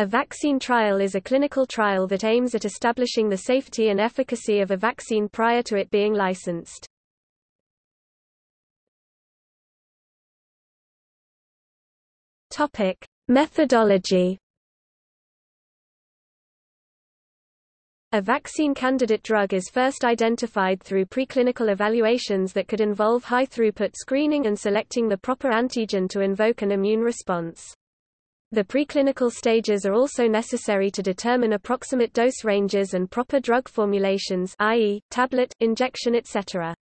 A vaccine trial is a clinical trial that aims at establishing the safety and efficacy of a vaccine prior to it being licensed. Topic: Methodology. A vaccine candidate drug is first identified through preclinical evaluations that could involve high-throughput screening and selecting the proper antigen to invoke an immune response. The preclinical stages are also necessary to determine approximate dose ranges and proper drug formulations i.e., tablet, injection etc.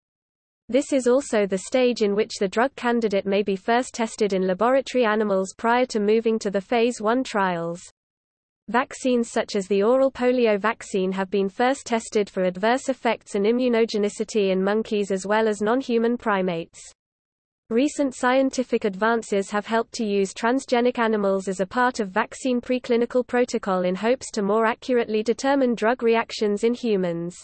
This is also the stage in which the drug candidate may be first tested in laboratory animals prior to moving to the Phase 1 trials. Vaccines such as the oral polio vaccine have been first tested for adverse effects and immunogenicity in monkeys as well as non-human primates. Recent scientific advances have helped to use transgenic animals as a part of vaccine preclinical protocol in hopes to more accurately determine drug reactions in humans.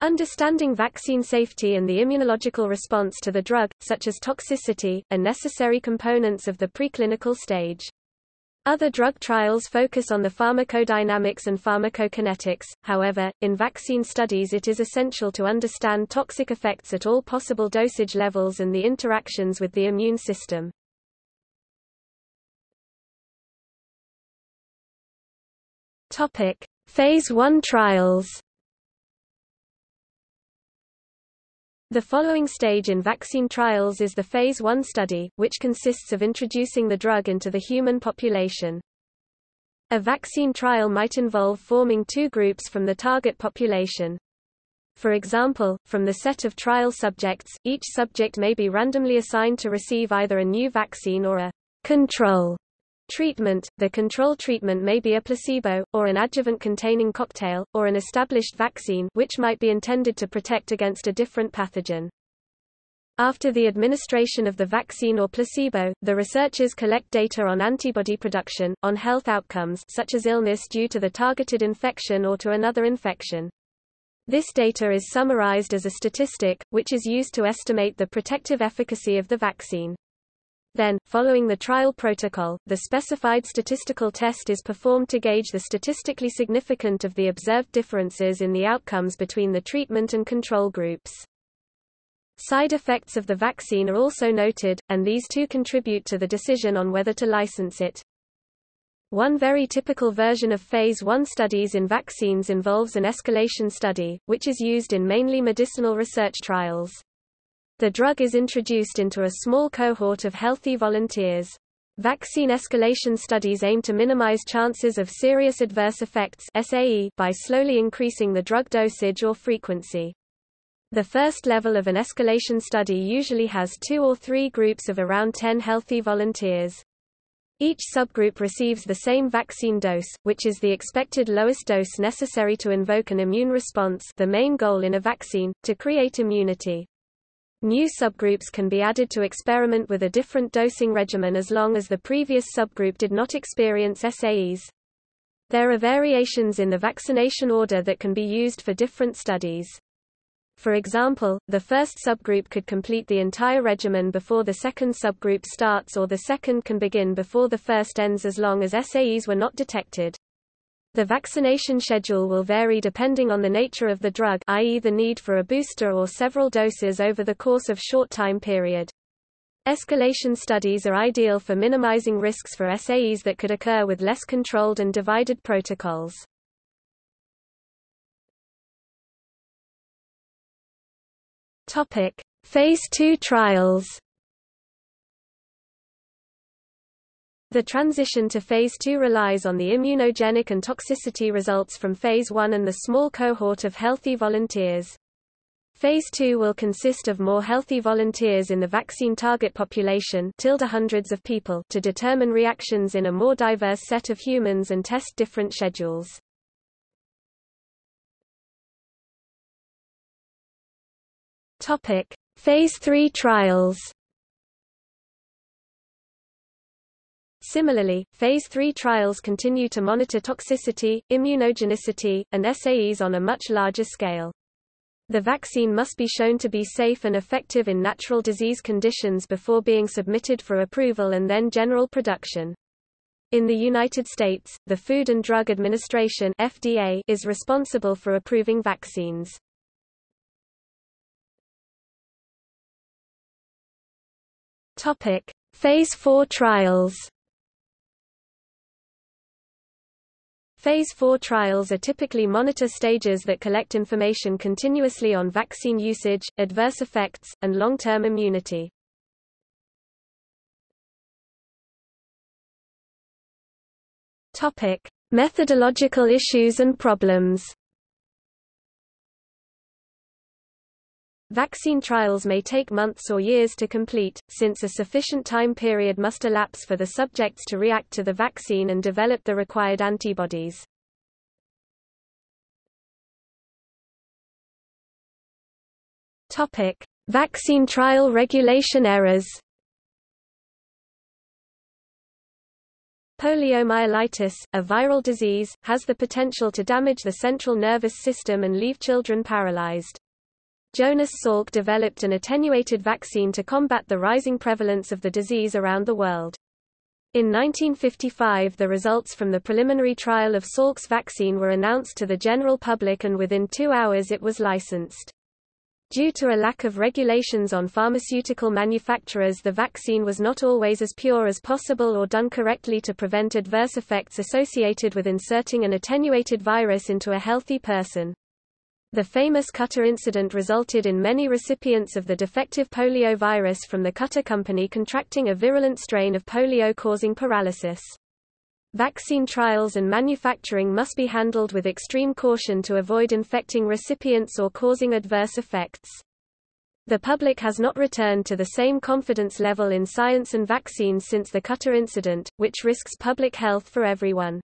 Understanding vaccine safety and the immunological response to the drug, such as toxicity, are necessary components of the preclinical stage. Other drug trials focus on the pharmacodynamics and pharmacokinetics, however, in vaccine studies it is essential to understand toxic effects at all possible dosage levels and the interactions with the immune system. Phase 1 trials The following stage in vaccine trials is the Phase 1 study, which consists of introducing the drug into the human population. A vaccine trial might involve forming two groups from the target population. For example, from the set of trial subjects, each subject may be randomly assigned to receive either a new vaccine or a control Treatment – The control treatment may be a placebo, or an adjuvant-containing cocktail, or an established vaccine which might be intended to protect against a different pathogen. After the administration of the vaccine or placebo, the researchers collect data on antibody production, on health outcomes such as illness due to the targeted infection or to another infection. This data is summarized as a statistic, which is used to estimate the protective efficacy of the vaccine. Then, following the trial protocol, the specified statistical test is performed to gauge the statistically significant of the observed differences in the outcomes between the treatment and control groups. Side effects of the vaccine are also noted, and these too contribute to the decision on whether to license it. One very typical version of Phase 1 studies in vaccines involves an escalation study, which is used in mainly medicinal research trials. The drug is introduced into a small cohort of healthy volunteers. Vaccine escalation studies aim to minimize chances of serious adverse effects SAE by slowly increasing the drug dosage or frequency. The first level of an escalation study usually has two or three groups of around 10 healthy volunteers. Each subgroup receives the same vaccine dose, which is the expected lowest dose necessary to invoke an immune response the main goal in a vaccine, to create immunity. New subgroups can be added to experiment with a different dosing regimen as long as the previous subgroup did not experience SAEs. There are variations in the vaccination order that can be used for different studies. For example, the first subgroup could complete the entire regimen before the second subgroup starts or the second can begin before the first ends as long as SAEs were not detected. The vaccination schedule will vary depending on the nature of the drug i.e. the need for a booster or several doses over the course of short time period. Escalation studies are ideal for minimizing risks for SAEs that could occur with less controlled and divided protocols. Topic: Phase 2 trials. The transition to Phase 2 relies on the immunogenic and toxicity results from Phase 1 and the small cohort of healthy volunteers. Phase 2 will consist of more healthy volunteers in the vaccine target population tilde hundreds of people to determine reactions in a more diverse set of humans and test different schedules. Topic: Phase 3 trials. Similarly, Phase 3 trials continue to monitor toxicity, immunogenicity, and SAEs on a much larger scale. The vaccine must be shown to be safe and effective in natural disease conditions before being submitted for approval and then general production. In the United States, the Food and Drug Administration FDA is responsible for approving vaccines. Topic: Phase 4 trials. Phase 4 trials are typically monitor stages that collect information continuously on vaccine usage, adverse effects, and long-term immunity. Topic: Methodological issues and problems. Vaccine trials may take months or years to complete, since a sufficient time period must elapse for the subjects to react to the vaccine and develop the required antibodies. Topic: Vaccine trial regulation errors. Poliomyelitis, a viral disease, has the potential to damage the central nervous system and leave children paralyzed. Jonas Salk developed an attenuated vaccine to combat the rising prevalence of the disease around the world. In 1955 the results from the preliminary trial of Salk's vaccine were announced to the general public and within two hours it was licensed. Due to a lack of regulations on pharmaceutical manufacturers the vaccine was not always as pure as possible or done correctly to prevent adverse effects associated with inserting an attenuated virus into a healthy person. The famous Cutter incident resulted in many recipients of the defective polio virus from the Cutter company contracting a virulent strain of polio causing paralysis. Vaccine trials and manufacturing must be handled with extreme caution to avoid infecting recipients or causing adverse effects. The public has not returned to the same confidence level in science and vaccines since the Cutter incident, which risks public health for everyone.